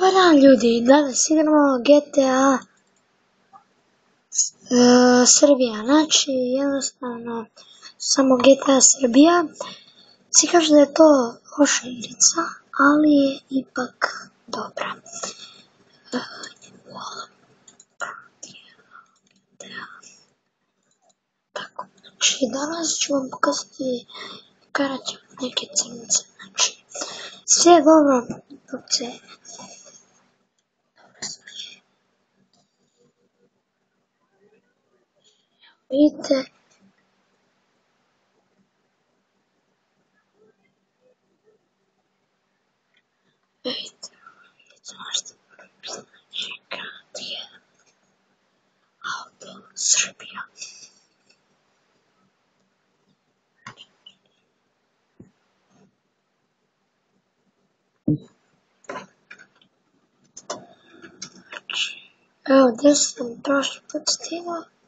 Dobar dan ljudi, danas igramo GTA e, Srbija, znači jednostavno samo GTA Srbija. Svi kažu da je to loša igrica, ali je ipak dobra. E, Tako, znači danas ću vam pokazati karat neke crnice, znači sve dobro dok se Vidite, vidite, možete znači grad jedan, auto, Srbija. Evo, gdje sam prošli put stigao?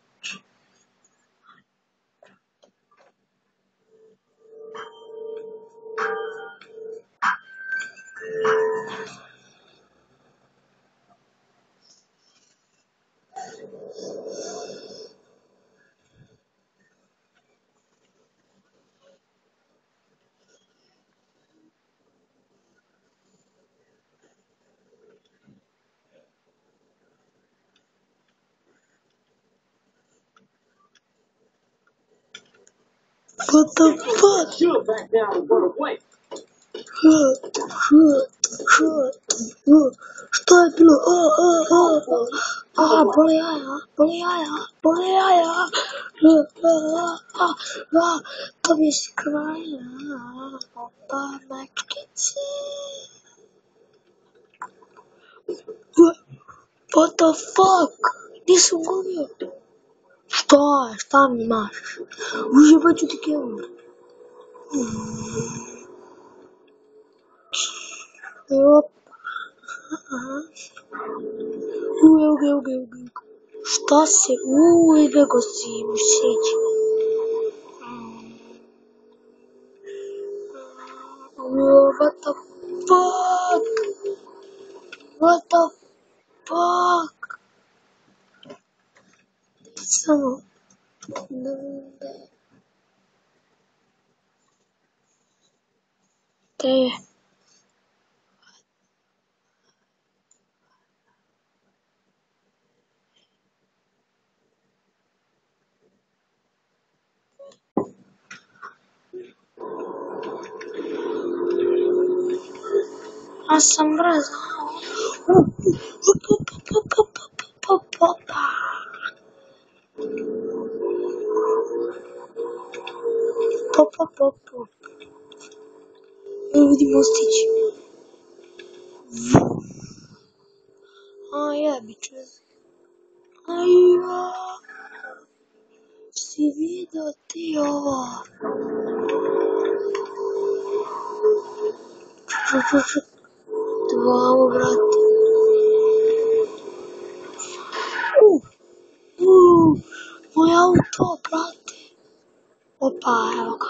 What the fuck? You back down and run away. Stop you! Oh, oh, oh! Ah, boleaya, boleaya, boleaya! Ah, ah, ah, ah! Tommy is crying. Papa, my kitty. What the fuck? This woman. Göstermez. Ucuma tutuyor. eu eu eu eu eu Está seguro e negociamos, gente. Ué, what the fuck? What the fuck? самом ты Asam berat. Pop, pop, pop, pop. Eu de Mustich. Oh yeah, bitches. I uh, see video Theo. Два брата. Моя утоп. 바로 가.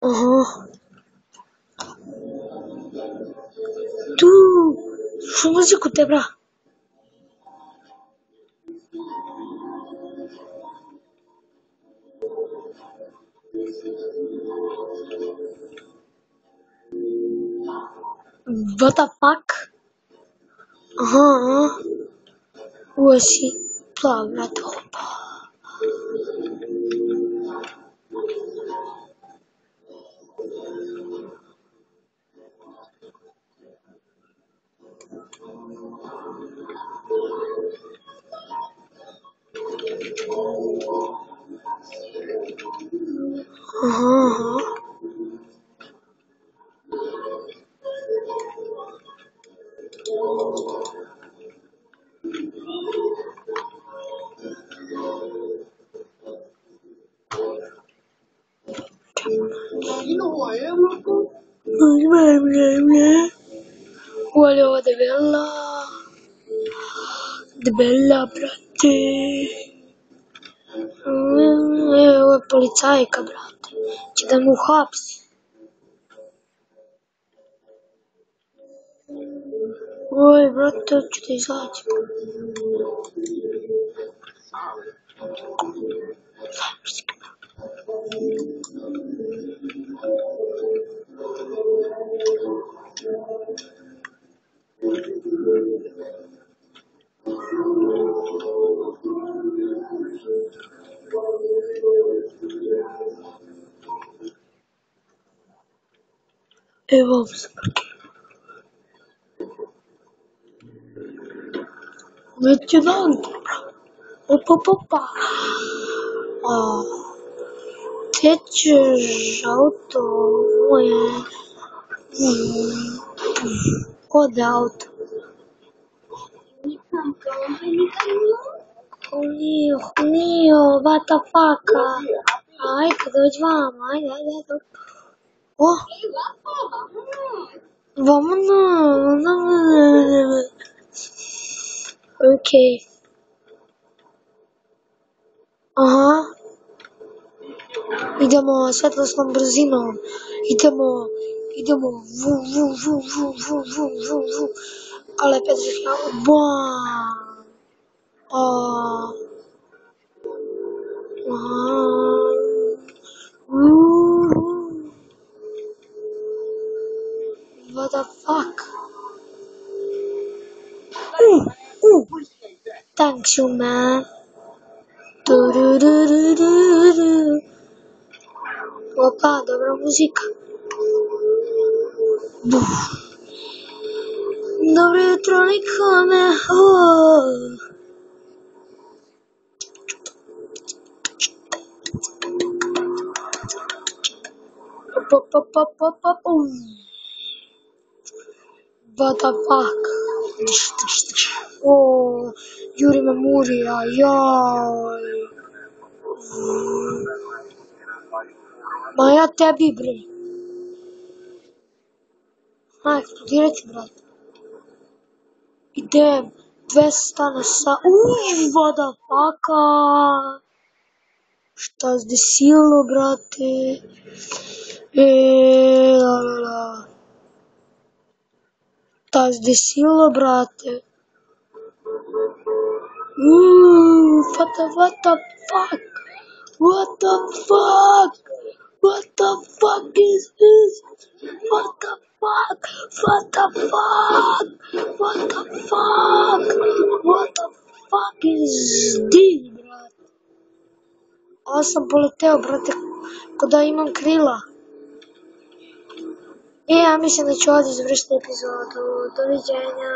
어허. Tu, fuma de cutebra. What the fuck? Aha, aha. Ovo si plav, brate, What over the villa? Bella je policajka, brate. Će da mu hapsi. Oj, brate, hoću da izađem. и в обморок. Он оттянул Опа-па-па. А, тече жовтовое. Кодаут. Уни, уни, ватафака. Ай, кадуть вам, ай, ай, ай. О, Vamos no. no... Ok. Aha. Idemo svetlosnom não. Idemo, idemo. Vu, vu, vu, vu, vu, vu, vu, vu. Ale pedriflavu. Bom. Oh. Aha. Uh. Uhum. What the fuck? Ooh, ooh. Thanks, you man. Do do do do do do. Opa, dobra muzyka. Buf. Dobre jutro, nikome. Oh. pop, pop, pop, pop, pop, pop. What the fuck? О, Юрий Мамури, ай-яй. Моя тебе, блин. А, експлодира ти, брат. Идем. 200 на са... Уй, вода пака. Šta zdesilo, brate? E, la, la, la. Desilo, brate? Uuu, what the, what the fuck? What the fuck? What the fuck is this? What the fuck? What the fuck? What the fuck? What the fuck is this, brate? Ovo sam poleteo, brate, ko da imam krila. E, ja mislim da ću ovdje završiti epizodu. Doviđenja.